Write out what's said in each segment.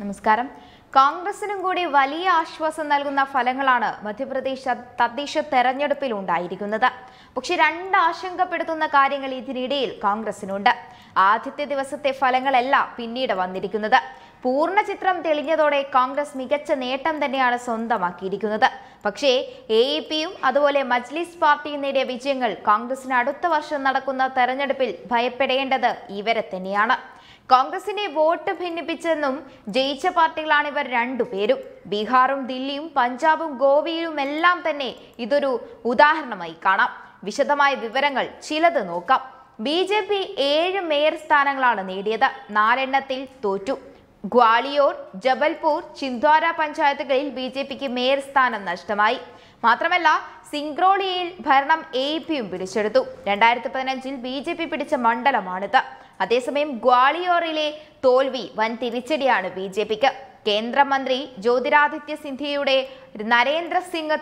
നമസ്കാരം. കോൺഗ്രസിനും കൂടി വലിയ ആശ്വാസം നൽകുന്ന ഫലങ്ങളാണ് മധ്യപ്രദേശ് തദ്ദേശ തെരഞ്ഞെടുപ്പിൽ ഉണ്ടായിരിക്കുന്നത്. പക്ഷെ രണ്ട് ആശങ്കപ്പെടുത്തുന്ന കാര്യങ്ങൾ ഇതിനിടയിൽ കോൺഗ്രസിനുണ്ട്. ആദ്യത്തെ ദിവസത്തെ ഫലങ്ങളല്ല പിന്നീട് വന്നിരിക്കുന്നത്. പൂർണ ചിത്രം തെളിഞ്ഞതോടെ കോൺഗ്രസ് മികച്ച നേട്ടം തന്നെയാണ് സ്വന്തമാക്കിയിരിക്കുന്നത്. പക്ഷേ എ ഇ പിയും അതുപോലെ മജ്ലിസ് പാർട്ടിയും നേടിയ വിജയങ്ങൾ കോൺഗ്രസിന് അടുത്ത വർഷം നടക്കുന്ന തെരഞ്ഞെടുപ്പിൽ ഭയപ്പെടേണ്ടത് ഇവരെ തന്നെയാണ്. കോൺഗ്രസിനെ വോട്ട് ഭിന്നിപ്പിച്ചെന്നും ജയിച്ച പാർട്ടികളാണ് ഇവർ രണ്ടുപേരും ബീഹാറും ദില്ലിയും പഞ്ചാബും ഗോവയിലുമെല്ലാം തന്നെ ഇതൊരു ഉദാഹരണമായി കാണാം. വിശദമായ വിവരങ്ങൾ ചിലത് നോക്കാം. ബി ജെ പി ഏഴ് മേയർ സ്ഥാനങ്ങളാണ് നേടിയത്. നാലെണ്ണത്തിൽ തോറ്റു. ഗ്വാളിയോർ ജബൽപൂർ ചിന്ദ്വാര പഞ്ചായത്തുകളിൽ ബി ജെ പിക്ക് മേയർ സ്ഥാനം നഷ്ടമായി. മാത്രമല്ല സിംഗ്രോളിയയിൽ ഭരണം എ പിയും പിടിച്ചെടുത്തു. രണ്ടായിരത്തി പതിനഞ്ചിൽ ബി ജെ പി പിടിച്ച മണ്ഡലമാണിത്. അതേസമയം ഗ്വാളിയോറിലെ തോൽവി വൻ തിരിച്ചടിയാണ് ബി ജെ പിക്ക്. കേന്ദ്രമന്ത്രി ജ്യോതിരാദിത്യ സിന്ധ്യയുടെ നരേന്ദ്ര സിംഗ്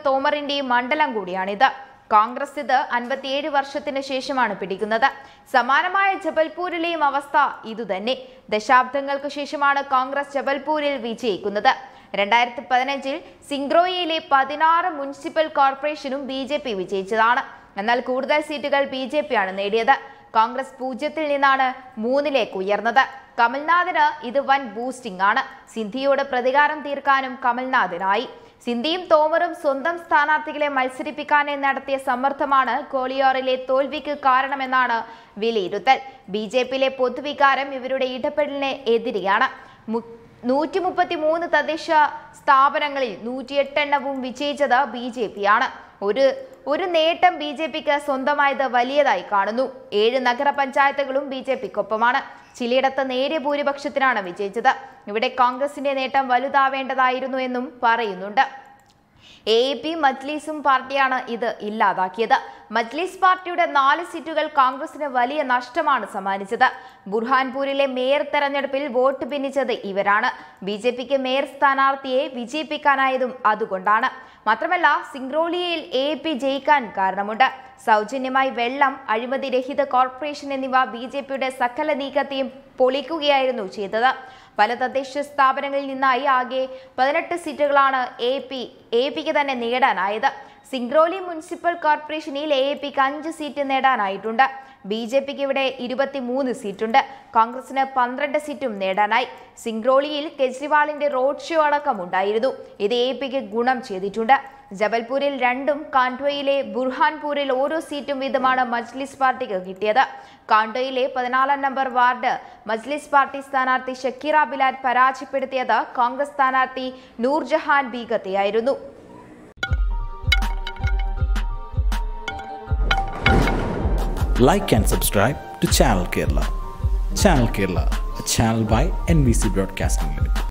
മണ്ഡലം കൂടിയാണിത്. കോൺഗ്രസ് ഇത് അൻപത്തിയേഴ് വർഷത്തിന് ശേഷമാണ് പിടിക്കുന്നത്. സമാനമായ ജബൽപൂരിലെയും അവസ്ഥ ഇതുതന്നെ. ദശാബ്ദങ്ങൾക്ക് ശേഷമാണ് കോൺഗ്രസ് ജബൽപൂരിൽ വിജയിക്കുന്നത്. രണ്ടായിരത്തി പതിനഞ്ചിൽ സിംഗ്രോയിലെ പതിനാറ് മുനിസിപ്പൽ കോർപ്പറേഷനും ബി വിജയിച്ചതാണ്. എന്നാൽ കൂടുതൽ സീറ്റുകൾ ബി ജെ പിയാണ് നേടിയത്. കോൺഗ്രസ് പൂജ്യത്തിൽ നിന്നാണ് മൂന്നിലേക്ക് ഉയർന്നത്. കമൽനാഥിന് ഇത് വൻ ബൂസ്റ്റിംഗ് ആണ്. സിന്ധിയോട് പ്രതികാരം തീർക്കാനും കമൽനാഥിനായി. സിന്ധിയും തോമറും സ്വന്തം സ്ഥാനാർത്ഥികളെ മത്സരിപ്പിക്കാനായി നടത്തിയ സമ്മർദ്ദമാണ് കോളിയോറിലെ തോൽവിക്ക് കാരണമെന്നാണ് വിലയിരുത്തൽ. ബി ജെ പിയിലെ പൊതുവികാരം ഇവരുടെ ഇടപെടലിനെ എതിരെയാണ്. നൂറ്റി മുപ്പത്തി മൂന്ന് തദ്ദേശ സ്ഥാപനങ്ങളിൽ നൂറ്റിയെട്ടെണ്ണവും വിജയിച്ചത് ബി ജെ പി ആണ് ഒരു ഒരു നേട്ടം ബി ജെ പിക്ക് സ്വന്തമായത് വലിയതായി കാണുന്നു. ഏഴ് നഗരപഞ്ചായത്തുകളും ബി ജെ പിക്കൊപ്പമാണ്. ചിലയിടത്ത് നേരിയ ഭൂരിപക്ഷത്തിനാണ് വിജയിച്ചത്. ഇവിടെ കോൺഗ്രസിന്റെ നേട്ടം വലുതാവേണ്ടതായിരുന്നു എന്നും പറയുന്നുണ്ട്. എ പി മജ്ലിസും പാർട്ടിയാണ് ഇത് ഇല്ലാതാക്കിയത്. മജ്ലിസ് പാർട്ടിയുടെ നാല് സീറ്റുകൾ കോൺഗ്രസിന് വലിയ നഷ്ടമാണ് സമ്മാനിച്ചത്. ബുർഹാൻപൂരിലെ മേയർ തെരഞ്ഞെടുപ്പിൽ വോട്ട് ഭിന്നിച്ചത് ഇവരാണ്. ബി ജെ പിക്ക് മേയർ സ്ഥാനാർത്ഥിയെ വിജയിപ്പിക്കാനായതും അതുകൊണ്ടാണ്. മാത്രമല്ല സിംഗ്രോളിയയിൽ എ പി ജയിക്കാൻ കാരണമുണ്ട്. സൗജന്യമായി വെള്ളം അഴിമതി രഹിത കോർപ്പറേഷൻ എന്നിവ ബി ജെ പിയുടെ സകല നീക്കത്തെയും പൊളിക്കുകയായിരുന്നു ചെയ്തത്. പല തദ്ദേശ സ്ഥാപനങ്ങളിൽ നിന്നായി ആകെ പതിനെട്ട് സീറ്റുകളാണ് എ പി എ പിക്ക് തന്നെ നേടാനായത്. സിംഗ്രോലി മുനിസിപ്പൽ കോർപ്പറേഷനിൽ എ പിക്ക് അഞ്ച് സീറ്റ് നേടാനായിട്ടുണ്ട്. ബി ജെ പിക്ക് ഇവിടെ ഇരുപത്തിമൂന്ന് സീറ്റുണ്ട്. കോൺഗ്രസിന് പന്ത്രണ്ട് സീറ്റും നേടാനായി. സിംഗ്രോളിയിൽ കെജ്രിവാളിന്റെ റോഡ് ഷോ അടക്കം ഉണ്ടായിരുന്നു. ഇത് എ പിക്ക് ഗുണം ചെയ്തിട്ടുണ്ട്. ജബൽപൂരിൽ രണ്ടും കാൺട്വയിലെ ബുർഹാൻപൂരിൽ ഓരോ സീറ്റും വീതമാണ് മജ്ലിസ് പാർട്ടിക്ക് കിട്ടിയത്. കാൺട്വയിലെ പതിനാലാം നമ്പർ വാർഡ് മജ്ലിസ് പാർട്ടി സ്ഥാനാർത്ഥി ഷക്കീറ ബിലാൽ പരാജയപ്പെടുത്തിയത് കോൺഗ്രസ് സ്ഥാനാർത്ഥി നൂർജഹാൻ ബീഗത്തെയായിരുന്നു like and subscribe channel Kerala channel Kerala channel channel by NBC broadcasting.